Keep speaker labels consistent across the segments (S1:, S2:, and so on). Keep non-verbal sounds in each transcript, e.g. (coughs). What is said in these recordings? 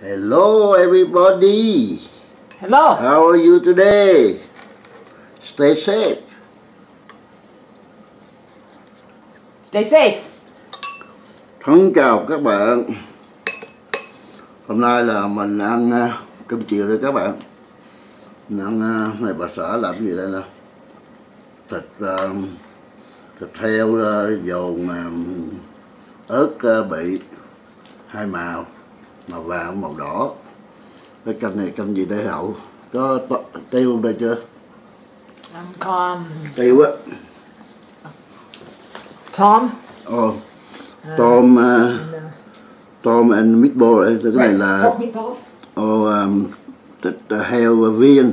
S1: Hello, everybody.
S2: Hello.
S1: How are you today? Stay safe.
S2: Stay safe.
S1: Thân chào các bạn. Hôm nay là mình ăn uh, cơm chiều đây các bạn. Mình ăn uh, này bà xã làm gì đây nè? Thịt uh, thịt heo uh, dồn uh, ớt uh, bị hai màu màu vàng màu đỏ. Cái canh này canh gì đây hậu? Có tiêu đây chưa?
S2: I'm Tom.
S1: tiêu á.
S2: Tom.
S1: ồ tôm uh,
S2: And, uh,
S1: tôm and meatball ấy. cái này là ồ, um, thịt uh, heo viên.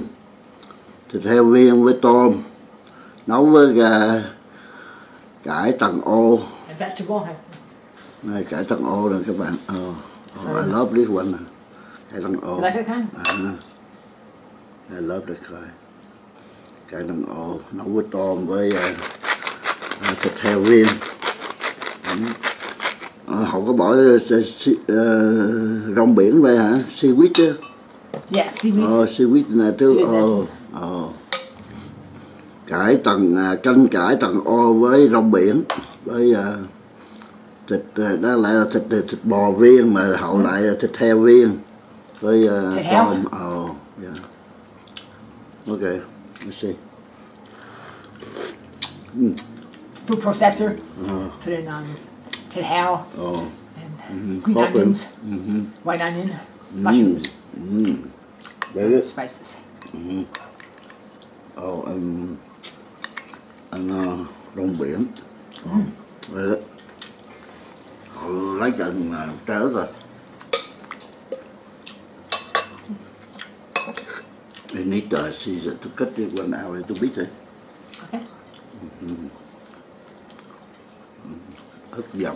S1: Thịt heo viên với tôm nấu với gà cải tầng ô. Này cải tầng ô nè các bạn. Oh, oh, I love this one cải tầng ô
S2: like?
S1: À, I love the cải cải tầng ô nấu với tôm với uh, uh, thịt heo viên Ừ. Ờ, họ có bỏ uh, uh, rong biển đây hả? Seaweed chứ?
S2: Yes, seaweed.
S1: ờ seaweed nè chứ? Ờ ờ. Cải tầng à, canh cải tầng ô với rong biển với à, thịt à, đó lại là thịt thịt bò viên mà hậu lại là thịt heo viên với à,
S2: Thịt heo?
S1: tôm ờ yeah. ok let's see
S2: Food processor.
S1: ờ
S2: Put in um, thịt heo
S1: ờ
S2: and green
S1: Pork
S2: onions,
S1: Mhm.
S2: white onion, mushrooms,
S1: mm. very good
S2: spices.
S1: Ồ, em ăn uh, rong biển. Ồ, Vậy đó. Họ lấy chân là trở rồi. You need to season to cut it one hour little bit. Eh?
S2: Okay.
S1: Ớt dầm.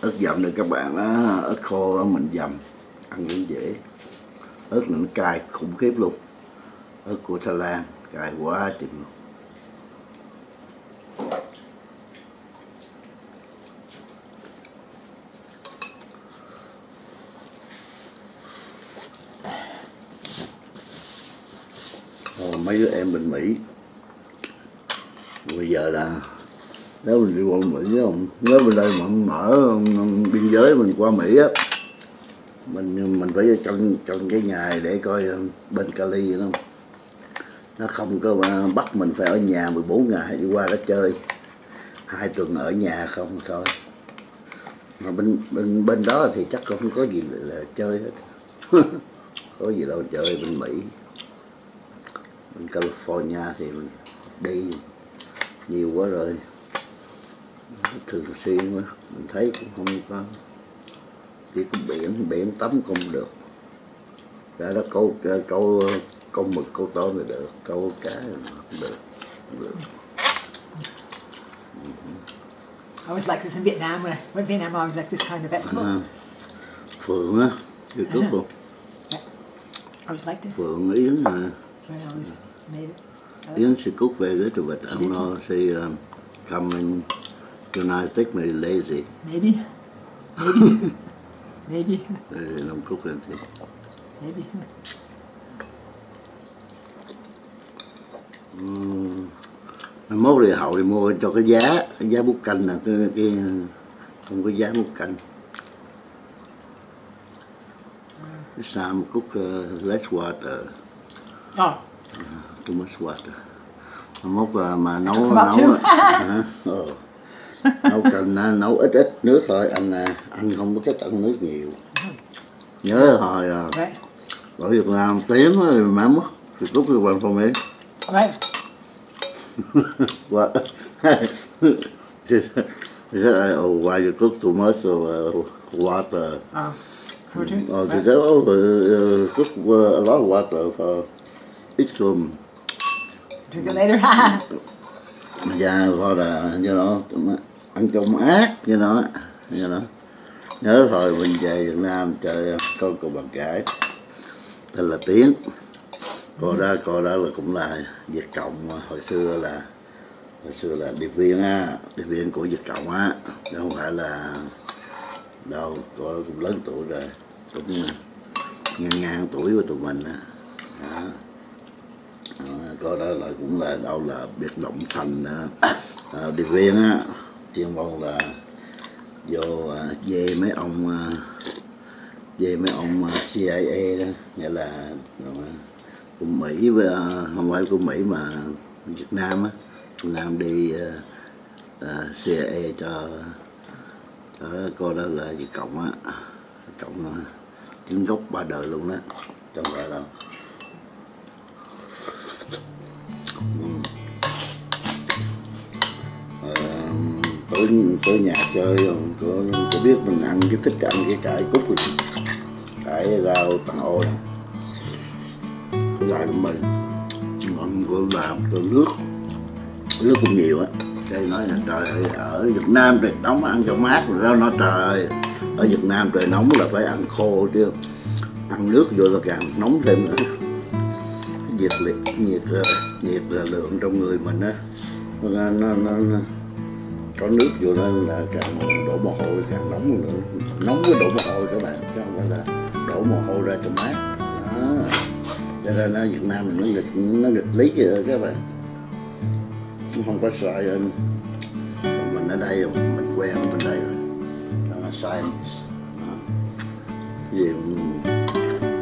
S1: Ớt dầm này các bạn á, ớt khô mình dầm ăn cũng dễ. Ớt này nó cay khủng khiếp luôn. Ớt của Thái Lan cay quá chừng luôn. Ờ, mấy đứa em bên Mỹ. Bây giờ là nếu mình đi qua Mỹ không nếu bên đây mà mở biên giới mình qua Mỹ á mình mình phải trong trong cái nhà để coi ờ, bên Cali nó nó không có ờ, bắt mình phải ở nhà 14 ngày đi qua đó chơi. Hai tuần ở nhà không thôi. Mà bên bên bên đó thì chắc không có gì là, là chơi hết. (laughs) Có gì đâu chơi bên Mỹ bên California thì mình đi nhiều quá rồi thường xuyên quá mình thấy cũng không có chỉ có biển biển tắm không được ra đó câu câu câu mực câu tôm là được câu cá là không được được
S2: I always like this in Vietnam. When I went to Vietnam, I always like this kind of vegetable.
S1: à, phượng á chưa cướp luôn
S2: I always liked it.
S1: phượng yến à,
S2: I always made it. I like
S1: yến she cook very good but I don't know she um, come in United States maybe lazy
S2: Maybe. Maybe. (laughs) Maybe.
S1: they don't cook anything
S2: Maybe.
S1: Ừm. Mai mốt thì hậu thì mua cho cái giá cái giá bút canh nè cái, cái không có giá bút canh Sam cook uh, less water
S2: Oh,
S1: too much water mốt uh, mà nấu nấu (laughs) hả? Ờ. nấu á, nấu ít ít nước thôi anh à, anh không có thích ăn nước nhiều nhớ hồi à, ở Việt Nam tiếng thì má mất thì the one for me
S2: Right.
S1: What? he said, oh, why you cook too much of uh, water?
S2: Oh, her too?
S1: Oh, she said, oh, uh, uh, cook uh, a lot of water for each room.
S2: Drink it later.
S1: Yeah, for the, you know, ăn trong ác, you know, you know. Nhớ hồi mình về Việt Nam chơi có cô bạn gái tên là Tiến cô đó cô đó là cũng là Việt Cộng hồi xưa là hồi xưa là điệp viên á điệp viên của Việt Cộng á chứ không phải là đâu có cũng lớn tuổi rồi cũng ngang ngang tuổi của tụi mình á đó. Ờ, à, coi đó là cũng là đâu là biệt động thành à, à, điệp viên á. Chuyên môn là vô à, về mấy ông à, về mấy ông à, CIA đó. Nghĩa là à, của Mỹ với à, không phải của Mỹ mà Việt Nam á. Việt Nam đi à, à, CIA cho cho đó, coi đó là Việt Cộng á. Cộng à, chính gốc ba đời luôn đó. Trong phải đâu tới tới nhà chơi không? Có có biết mình ăn cái thích ăn cái cải cúc rồi cải rau tàn ô này cái lại mình. Ngon có làm cho nước. Nước cũng nhiều á. Đây nói là trời ơi, ở Việt Nam trời nóng ăn cho mát rồi đó nó trời ở Việt Nam trời nóng là phải ăn khô chứ. Ăn nước vô là càng nóng thêm nữa. Nhiệt liệt nhiệt ờ, nhiệt là lượng trong người mình á. Nó, nó, nó, nó có nước vô lên là càng đổ mồ hôi, càng nóng hơn nữa. Nóng với đổ mồ hôi các bạn, chứ không phải là đổ mồ hôi ra cho mát. Đó. Cho nên ở Việt Nam mình nó nghịch nó nghịch lý vậy đó các bạn. Không có sai anh Còn mình ở đây, mình quen ở bên đây rồi. Đó là science đó. vì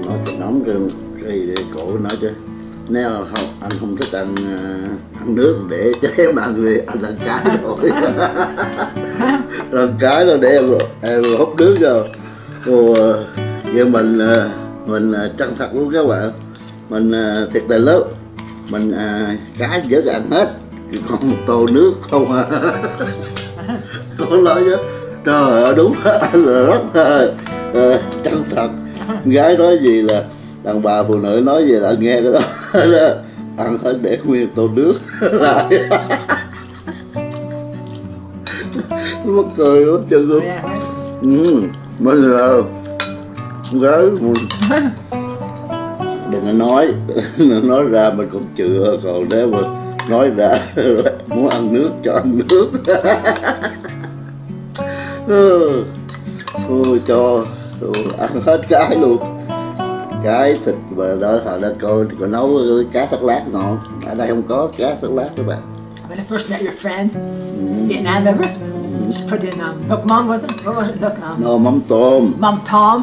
S1: nói cho nóng cái cái cổ nói chứ nếu không anh không thích ăn à, ăn nước để chế mà người anh ăn cái rồi (laughs) ăn cái rồi để em em hút nước rồi rồi nhưng mình à, mình à, chân thật luôn các bạn. Mình thiệt tình lắm mình à, cá dớt ăn hết. Còn một tô nước không à. (laughs) Có nói chứ. Trời ơi đúng anh là (laughs) rất chân thật. Gái nói gì là đàn bà phụ nữ nói gì là nghe cái đó. (laughs) Ăn hết để nguyên tô nước. (laughs) Lại. (laughs) Mắc cười quá chừng luôn.
S2: Right.
S1: ừ. mình là gái mình đừng có nói. Nói ra mình còn chữa còn nếu mà nói ra. Muốn ăn nước cho ăn nước. Ừ. Cho ăn hết cái luôn cái thịt mà đó họ đã coi có nấu cá thác lát ngon ở đây không có cá thác lát các bạn
S2: When I first met your friend in Vietnam, remember? She put in um, hook mom, was it? What was it? Hook um,
S1: nồi mắm tôm
S2: Mom Tom,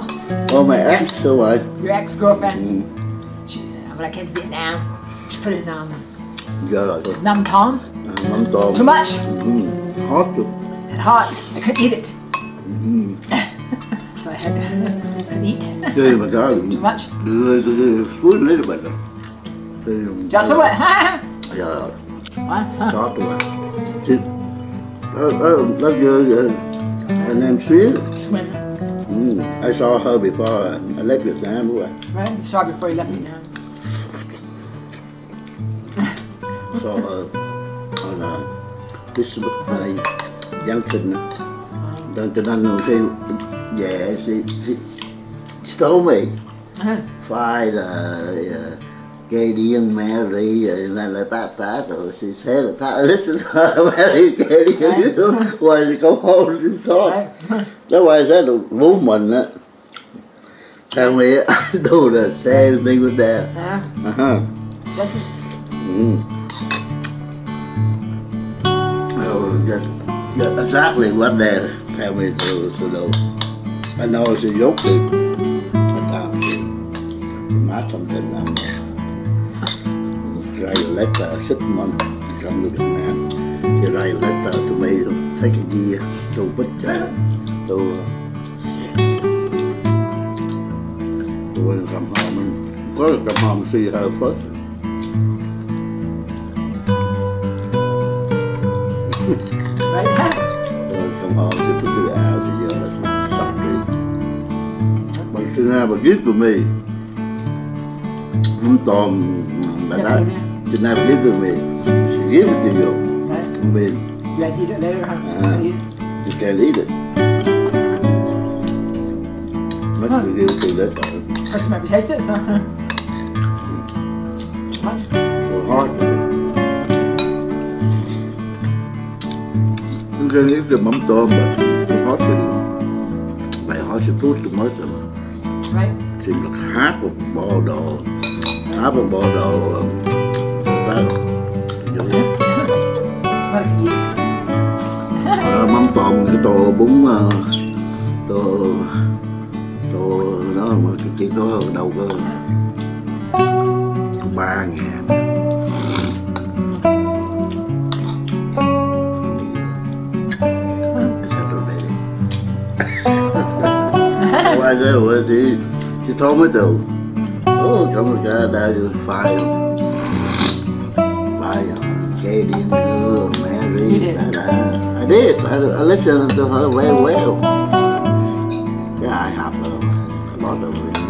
S1: có mày ác sao vậy
S2: your ex-girlfriend.
S1: ừ.
S2: She, when I came to Vietnam, she put in um,
S1: rồi thôi
S2: tom,
S1: à, mắm tôm
S2: too much
S1: ừ. hot
S2: and hot. I couldn't eat it,
S1: ừ. (laughs)
S2: so I had to couldn't eat.
S1: chơi mà có
S2: Too much.
S1: đưa đưa đưa xuống lấy được bệnh rồi thì
S2: Just so what?
S1: giờ rồi
S2: what? Huh?
S1: sót rồi thì đó đó đó giờ anh em xuyến
S2: Swim,
S1: Mm, I saw her before I left Vietnam. đúng rồi.
S2: right? You saw before you left Vietnam.
S1: Saw her on a Facebook này Giáng sinh. Cho cho nên về she, she, she told me
S2: Uh-huh.
S1: phải là uh, gay điên Mary rồi là là ta ta rồi she said ta listen (laughs) Mary gay điên why you come home to
S2: Right?
S1: That's why I said bố mình á Tell me (laughs) I do the same thing with
S2: Uh,
S1: uh-huh.
S2: that's
S1: mm. oh, that, that exactly what they tell me to, to do I know it's a joke But um, not something um, write a letter six months from the Vietnam He write a letter to me take a year to put uh, to to when I come home give to me she give it to you
S2: Right.
S1: I mean
S2: You had to eat it later, huh?
S1: Ah.
S2: You-
S1: you can't eat it Must be give to later
S2: First time I tasted it, so.
S1: Hot you can eat the mắm tôm but it's hot to not supposed to most of them.
S2: Right?
S1: Seems like half of Bordeaux, half of Bordeaux, um, sao? Dữ ờ, mắm tôm cái tô bún ờ, tô tô đó mà chỉ có đâu có ba ngàn Is that? What she, she told me to. Oh, come to Canada, you fire. Fire. Katie, good, Mary.
S2: You did.
S1: da, da. I did. I, I listened to her very well. Yeah, I have a, a lot of good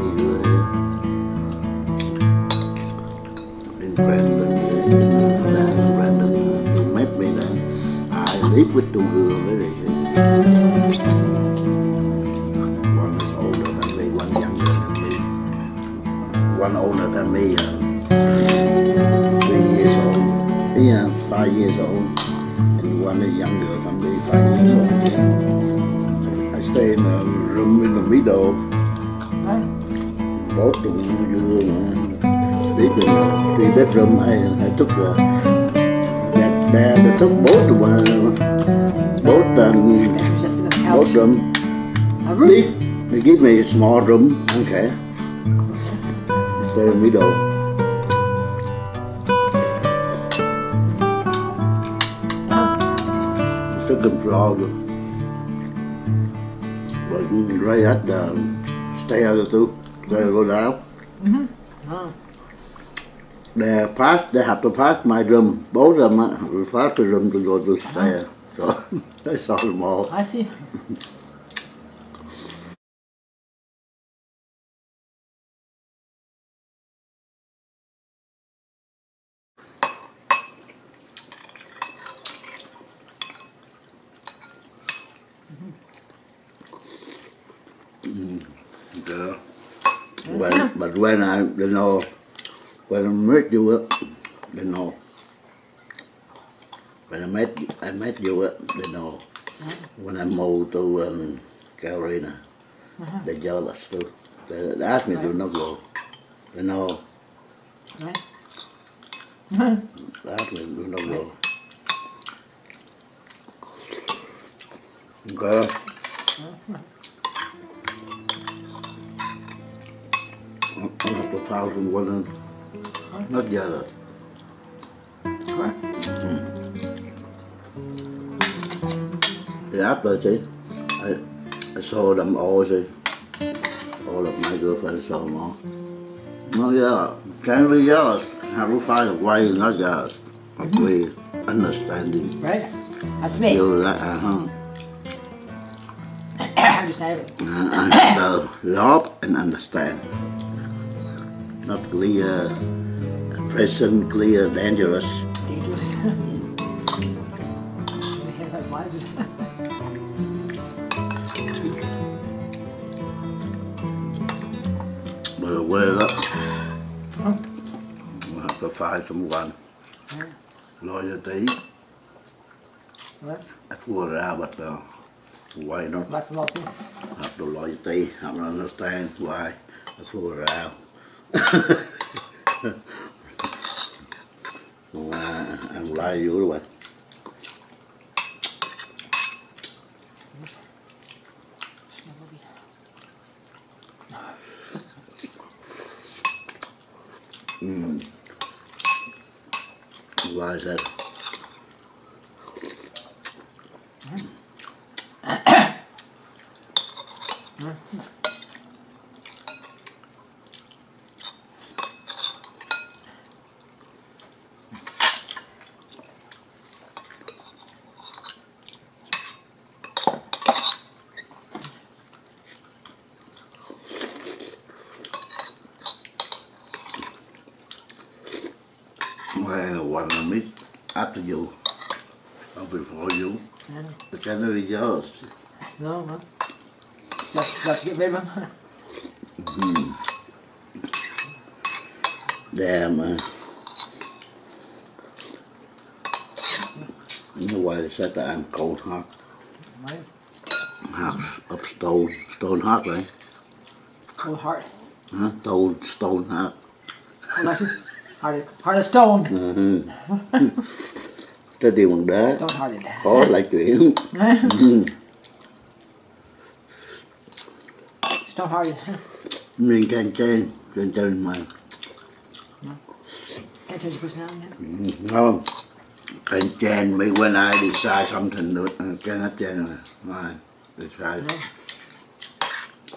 S1: in Brandon. In uh, Brandon, uh, you met me then. I live with two girls, really. One older than me, uh, three years old. Yeah, five years old. And one is younger than me, five years old. I stay in a room in the middle, both of you uh, three bedroom. I, I took uh, that dad I took both them, both um,
S2: the
S1: both
S2: room.
S1: Big. They give me a small room. Okay. Stay in the middle. Second floor. But right at the stairs too. Stairs go down. mm -hmm.
S2: Oh.
S1: They pass. They have to pass my room. Both of them uh, will pass the room to go to the stairs. So I saw them all.
S2: I see.
S1: Yeah. When, I you know when I met you, uh, you know when I met I met you, uh, you know when I moved to um, Carolina, they jealous too. They, they asked me to not go. You know,
S2: Right?
S1: they asked me to not go. Okay. Up a thousand wasn't not jealous.
S2: Correct.
S1: Yeah, after see, I, I saw them all, see. All of my girlfriends saw them all. No, yeah, can't be jealous. Have to find a way not jealous. Agree, understanding.
S2: Right? That's me.
S1: You that, uh-huh. (coughs)
S2: Understand it.
S1: Uh, (coughs) so, love and understand. Not clear, present, clear, dangerous.
S2: Dangerous. They have had lives. (laughs)
S1: But aware up.
S2: Oh.
S1: We'll have to find someone. Loyalty.
S2: Right?
S1: I thua ra but uh, why not
S2: Right from all
S1: have the loyalty have to understand why I thua ra mà ăn lại vô rồi Why is that? One of me after you, or before you,
S2: Yeah.
S1: the Kennedy yours.
S2: No, no. Let's, let's get rid of.
S1: Damn, hmm. man. You know why they said that I'm cold, huh?
S2: Right?
S1: House, of stone, stone heart, right?
S2: Cold heart.
S1: Huh? Stone, stone heart.
S2: Heart. Heart of, stone.
S1: Ừ. Trái tim bằng đá, khó lại chuyển.
S2: Stone hearted.
S1: Mình can trên, trên trên mà.
S2: Can't change the personality.
S1: Ừ, Không. Can change me when I decide something, uh, cannot change my. Decide.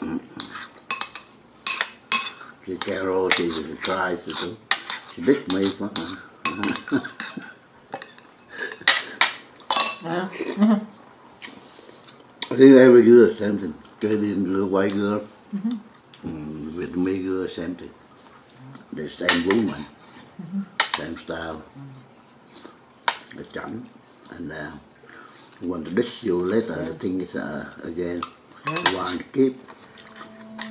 S2: No.
S1: She Carol, she tries to do. She bit me. uh,
S2: No.
S1: I think every girl is same thing. Canadian girl, white girl, mm, Vietnamese girl, same thing. The same woman, same style. The chunk. And uh, when the dish you later, the thing is uh, again, to keep.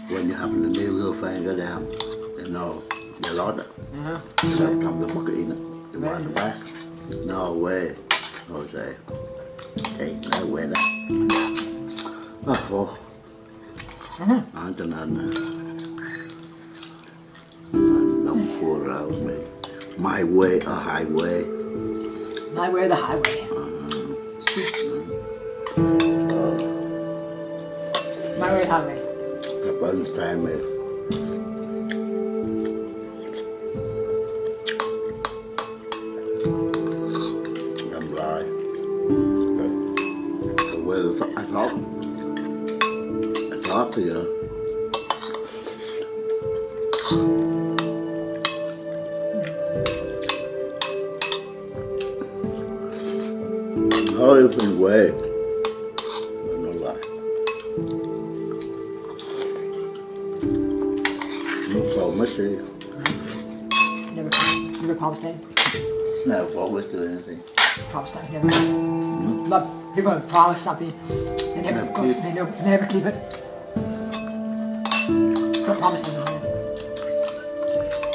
S1: When you have a new girlfriend, go down, you know, you lost it.
S2: Uh-huh.
S1: So come to bucket in it. You want it back? No way. Jose. Hey, no way that. Oh, oh.
S2: Mhm.
S1: Nói cho nên là anh không cua rau mì My way a highway
S2: My way or the highway. My way or the highway.
S1: Gặp ơn time mì I thought thì uh, Thôi phần quê Mà nó lại Nó phổ mất gì
S2: Never, never promised anything.
S1: Nào phổ mất gì anything
S2: Promised anything. Never. Love people who promise something and never
S1: Never
S2: go,
S1: keep.
S2: they never, they never keep it. Promise anything.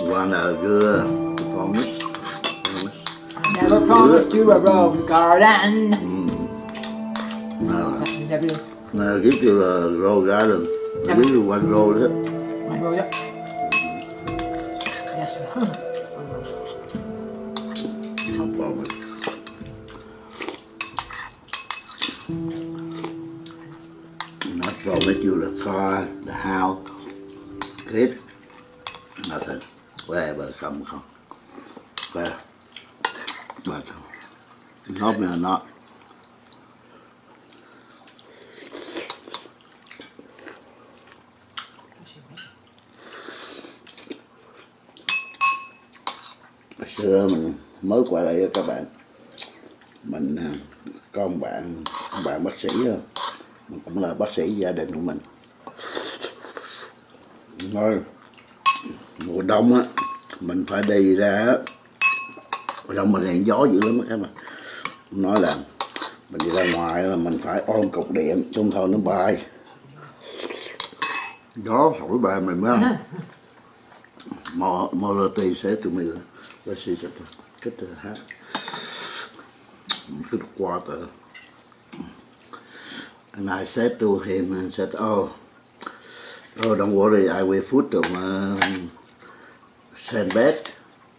S1: One a girl promise Promise
S2: I never promised you a rose garden.
S1: Nào
S2: You never do.
S1: Nào give you a roll garden I give you one đó
S2: My rose. Mm-hmm. Yes. sir.
S1: Promise Not promise you the car, the house, kid. thật, quay some come. Where? But not me or not. Hồi xưa mình mới qua đây các bạn mình à, có ông bạn ông bạn bác sĩ mình cũng là bác sĩ gia đình của mình nói mùa đông á mình phải đi ra mùa đông mình hẹn gió dữ lắm các bạn nói là mình đi ra ngoài là mình phải ôm cục điện chung thôi nó bay. Gió thổi bay mình mới không? More, Morati said to me, let's see, get the, get the hat, get the water. And I said to him and said, oh, oh, don't worry, I will put the um, sandbag.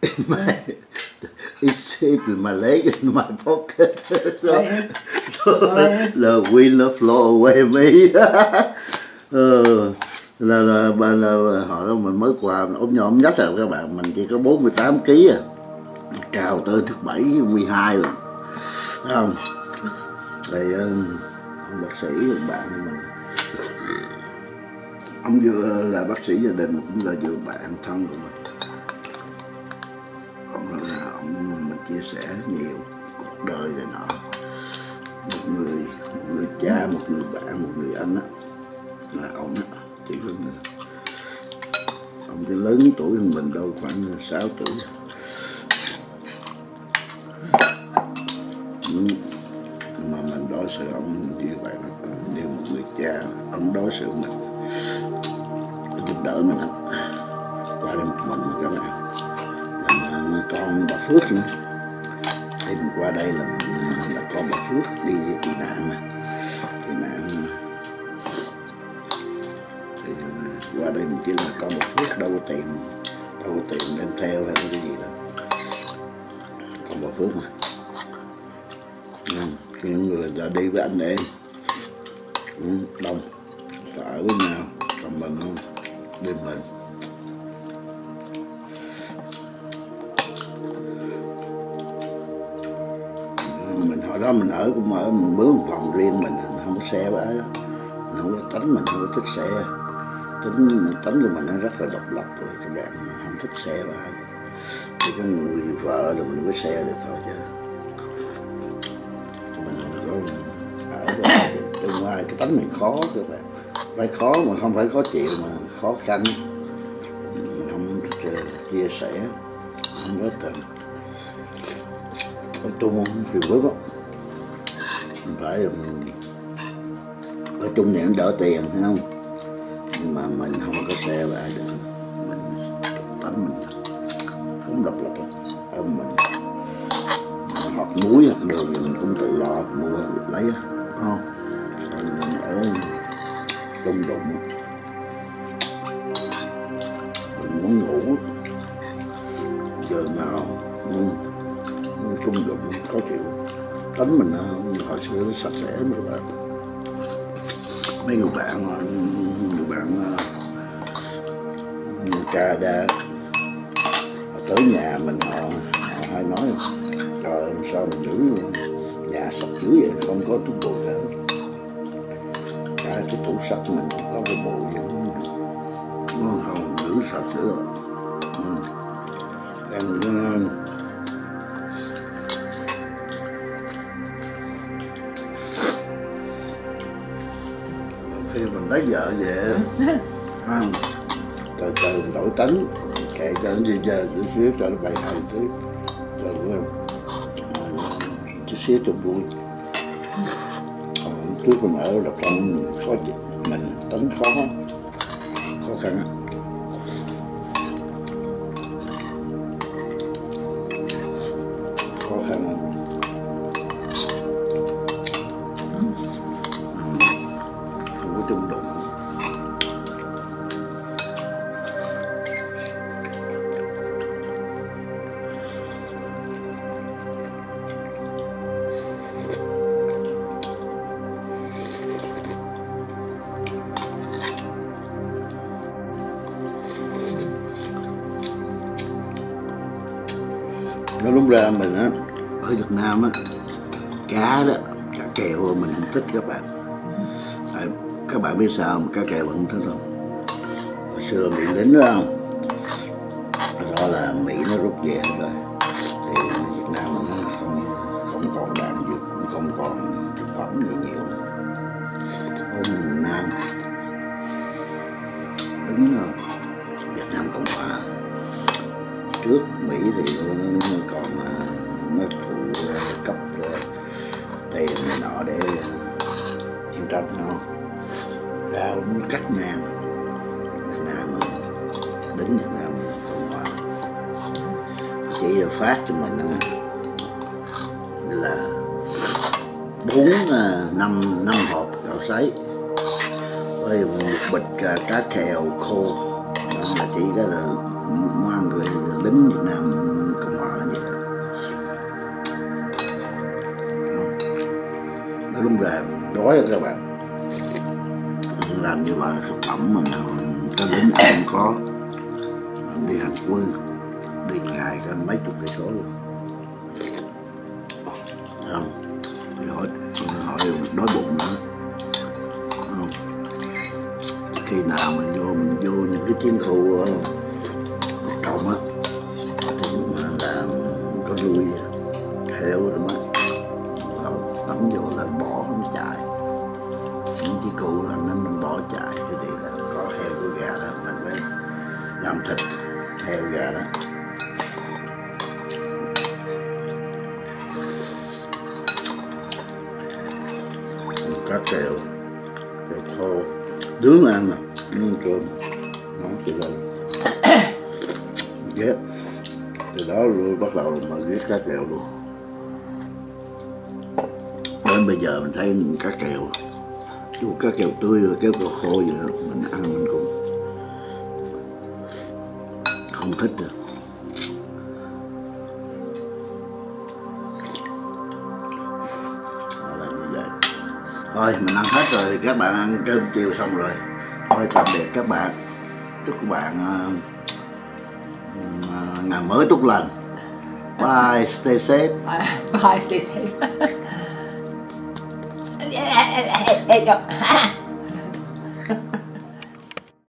S1: In my, it's it with my leg in my pocket. so, so the wind will flow away me. Ờ, là, là, là, là, hồi đó mình mới qua ốm nhom nhất rồi các bạn mình chỉ có 48 kg à. Cao tới thứ bảy 12 rồi không? Thì um, ông bác sĩ bạn mình ông vừa là bác sĩ gia đình mà cũng là vừa bạn thân của mình. Ông là ông, mình chia sẻ nhiều cuộc đời này nọ. Một người một người cha, một người bạn, một người anh á, là ông á, chỉ là người. Ông cái lớn tuổi hơn mình đâu, khoảng 6 tuổi. Mà mình đối xử ông như vậy là như một người cha, ông đối xử mình đỡ mình lắm. Qua đây một mình các bạn. Mình con bà Phước nữa thì mình qua đây là mình à, là con bà Phước đi tị nạn mà. Tị nạn thì à, qua đây mình chỉ là con bà phước đâu có tiền đâu có tiền đem theo hay cái gì đâu. Con bà phước mà. Ừ, những người đã đi với anh em ừ, đông ở với nhau còn mình không? Đêm mình mình hồi đó mình ở cũng ở, mình mướn một phòng riêng mình mình không có xe với mình không có tánh, mình không có thích xe. Tính tính của mình nó rất là độc lập rồi, các bạn. Mình không thích xe với chỉ có người vợ là mình có xe được thôi chứ. Mình không có ở ngoài, cái tánh mình khó, các bạn. Phải khó mà không phải khó chịu mà khó khăn. Không chia sẻ không có là nói chung không chịu phức lắm phải ở nói chung thì đỡ tiền thấy không? Nhưng mà mình không có xe với ai được. Mình tánh mình. Không độc lập ở mình. Hoặc muối hoặc đường thì mình cũng tự lo mua lấy không? Còn ở chung đụng đánh mình ờ, hồi xưa nó sạch sẽ mấy bạn. Mấy người bạn người bạn ờ, người cha ra tới nhà mình họ, họ hay nói trời ơi, sao mình giữ nhà sạch dữ vậy? Không có chút bụi nữa cả cái tủ sắt mình cũng có cái bụi vậy. Nó không giữ sạch nữa. Ừ. em ờ, lấy vợ về. Ha từ từ đổi tánh kệ cho nó đi chơi chút xíu cho nó bày hay tí. Rồi chút xíu cho vui. Còn trước mình ở thân mình khó mình tánh khó khó khăn Nam á. Cá đó cá kèo mình không thích các bạn. Tại, các bạn biết sao mà cá kèo mình không thích không? Hồi xưa mình lính đó không? Đó là Mỹ nó rút về hết rồi. Phát cho mình là bốn à, năm năm hộp gạo sấy. Với một bịch à, cá kèo khô. Đó là chỉ cái là mang người lính Việt Nam, Cộng Hòa là vậy đó. nó đúng là đói rồi các bạn. Làm như vậy thực phẩm mình cái lính không có, đi hành quân đi ngày cả mấy chục cây số luôn. Không? Thì hỏi hỏi đói bụng nữa. Không? khi nào mình vô mình vô những cái chiến khu rồi khô đứa nó ăn mà. Nhưng cơm. Nó từ đâu ghét. Từ đó luôn, bắt đầu mà ghét cá kèo luôn. Đến bây giờ mình thấy mình cá kèo. Chứ cá kèo tươi rồi, cá kèo khô vậy đó, mình ăn mình cũng không thích được. Thôi mình ăn hết rồi các bạn ăn cơm chiều xong rồi thôi tạm biệt các bạn chúc các bạn uh, ngày mới tốt lành bye stay safe
S2: Bye. Bye. Stay safe. There.